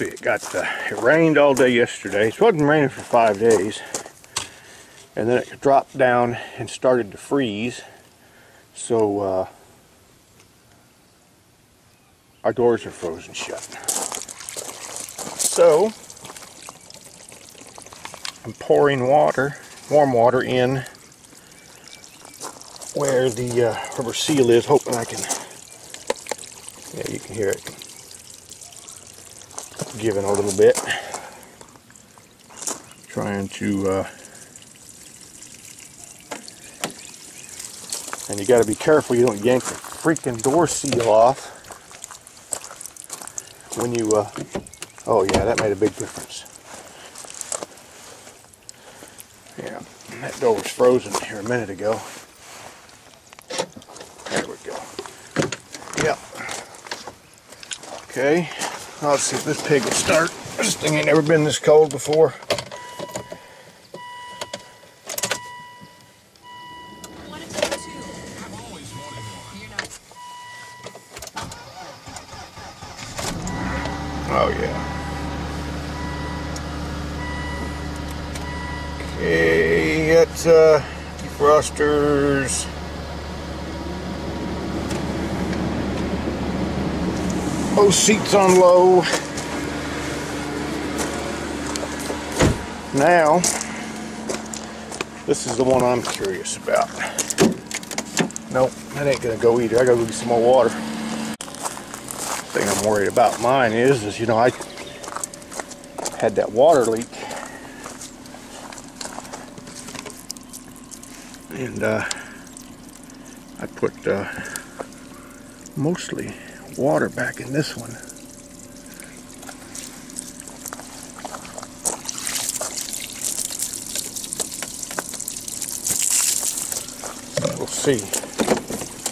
It got the, it rained all day yesterday. It wasn't raining for five days. And then it dropped down and started to freeze. So uh, our doors are frozen shut. So I'm pouring water, warm water in where the uh, rubber seal is, hoping I can, yeah, you can hear it giving a little bit. Trying to, uh, and you got to be careful you don't yank the freaking door seal off when you, uh, oh yeah, that made a big difference. Yeah, that door was frozen here a minute ago. There we go. Yep. Okay. Let's see if this pig will start. This thing ain't never been this cold before. Oh yeah. Okay, got uh, defrosters. Both seats on low. Now, this is the one I'm curious about. Nope, that ain't gonna go either. I gotta go get some more water. Thing I'm worried about mine is, is you know, I had that water leak. And uh, I put uh, mostly water back in this one. We'll see.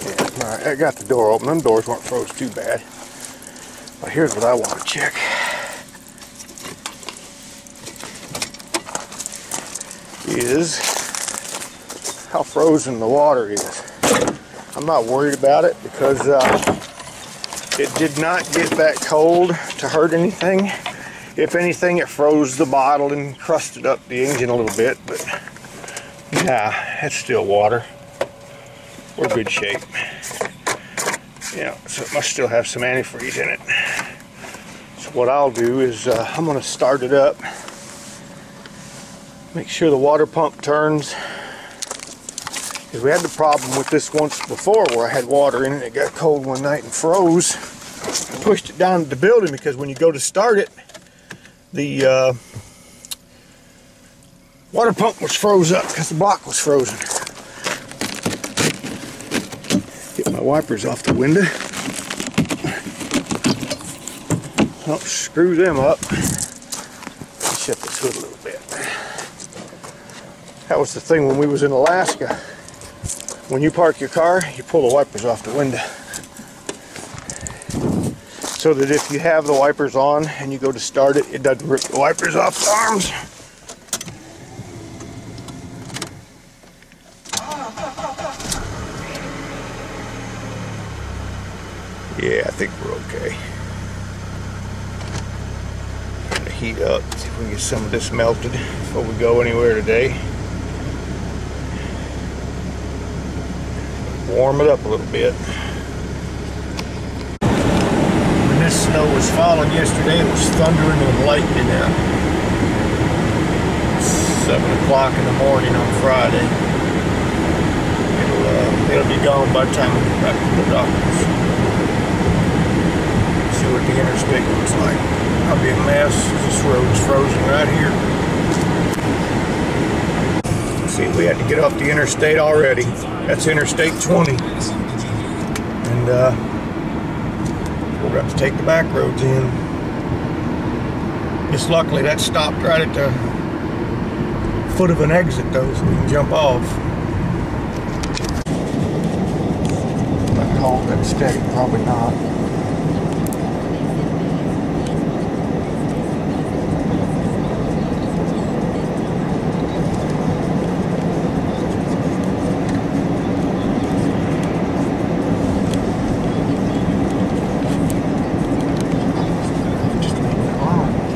Yeah, all right, I got the door open. Them doors weren't froze too bad. But here's what I want to check. Is how frozen the water is. I'm not worried about it because uh, it did not get that cold to hurt anything. If anything, it froze the bottle and crusted up the engine a little bit, but yeah, it's still water. We're good shape. Yeah, so it must still have some antifreeze in it. So what I'll do is uh, I'm going to start it up. Make sure the water pump turns. Because we had the problem with this once before where I had water in it. It got cold one night and froze. I pushed it down to the building because when you go to start it, the uh, water pump was froze up because the block was frozen. Get my wipers off the window. Oh, screw them up. Shut this hood a little bit. That was the thing when we was in Alaska. When you park your car, you pull the wipers off the window. So that if you have the wipers on and you go to start it, it doesn't rip the wipers off the arms. Yeah, I think we're okay. Heat up, see if we can get some of this melted before we go anywhere today. Warm it up a little bit. When this snow was falling yesterday, it was thundering and lightning out. Seven o'clock in the morning on Friday. It'll uh, it'll be gone by the time we get back to the doctors see what the interstate looks like. I'll be a mess. This road's frozen right here. See, we had to get off the interstate already. That's Interstate 20. And uh, we're about to take the back roads in. Just luckily that stopped right at the foot of an exit though, so we can jump off. I call that steady, probably not. Just leave it alone.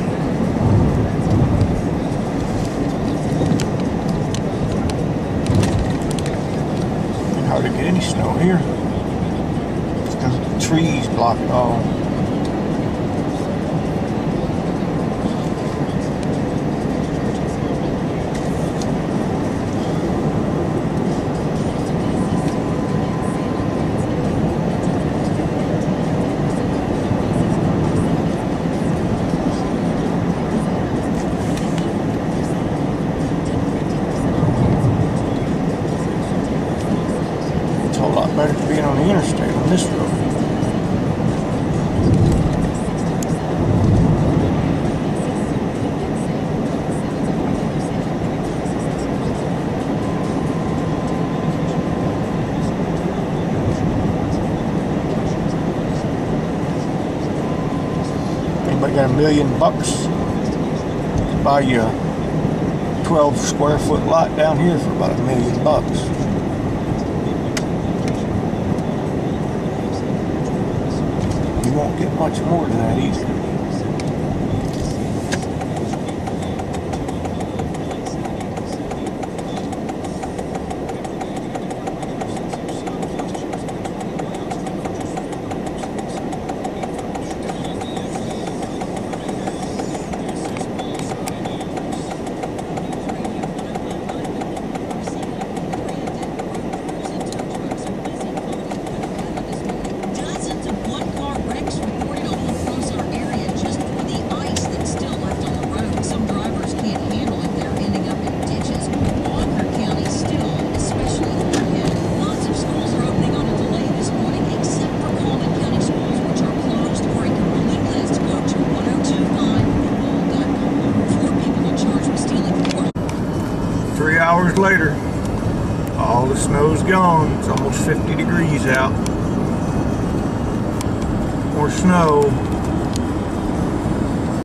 down here. It's because the trees block it all. It's a whole lot better than being on the interstate on this road. Anybody got a million bucks? to Buy you a 12 square foot lot down here for about a million bucks. You won't get much more than that either. Dozens of one-car wrecks reported all across our area just for the ice that's still left on the road. Some drivers can't handle it; they're ending up in ditches. Walker County still, especially hard hit. Lots of schools are opening on a delay this morning, except for Cullman County schools, which are closed for a complete list. Go to 1025football.com. Four people are charged with stealing four Three hours later, all the snow's gone. It's almost 50 degrees out. More snow.